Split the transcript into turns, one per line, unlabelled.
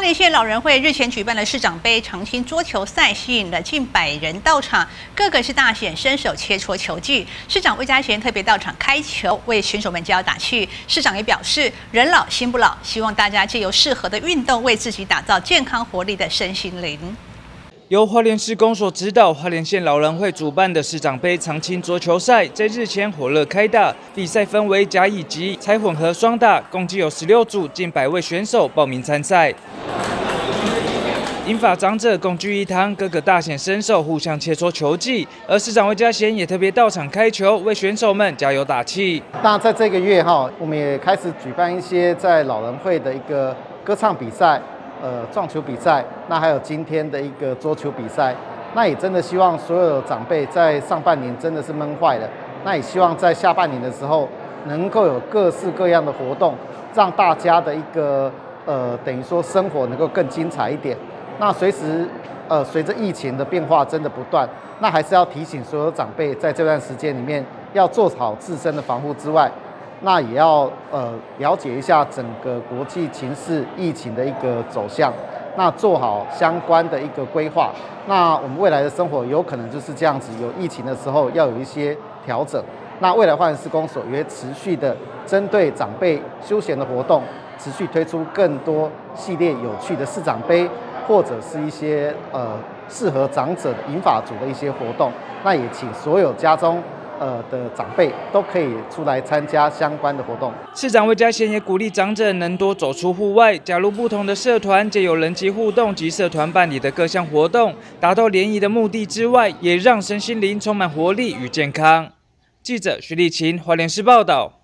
花莲县老人会日前举办了市长杯长青桌球赛，吸引了近百人到场，个个是大显身手切磋球技。市长魏家贤特别到场开球，为选手们加油打气。市长也表示，人老心不老，希望大家借由适合的运动，为自己打造健康活力的身心灵。
由花莲市公所指导，花莲县老人会主办的市长杯长青桌球赛，在日前火热开打。比赛分为甲乙级、才混合双打，共计有十六组，近百位选手报名参赛。英法长者共聚一堂，各个大显身手，互相切磋球技。而市长魏家贤也特别到场开球，为选手们加油打气。
那在这个月哈，我们也开始举办一些在老人会的一个歌唱比赛。呃，撞球比赛，那还有今天的一个桌球比赛，那也真的希望所有长辈在上半年真的是闷坏了，那也希望在下半年的时候能够有各式各样的活动，让大家的一个呃等于说生活能够更精彩一点。那随时呃随着疫情的变化真的不断，那还是要提醒所有长辈在这段时间里面要做好自身的防护之外。那也要呃了解一下整个国际情势、疫情的一个走向，那做好相关的一个规划。那我们未来的生活有可能就是这样子，有疫情的时候要有一些调整。那未来花莲施工所也会持续的针对长辈休闲的活动，持续推出更多系列有趣的市长杯，或者是一些呃适合长者的银发组的一些活动。那也请所有家中。呃的长辈都可以出来参加相关的活动。
市长魏家贤也鼓励长者能多走出户外，加入不同的社团，借有人际互动及社团办理的各项活动，达到联谊的目的之外，也让身心灵充满活力与健康。记者徐立勤，华联市报道。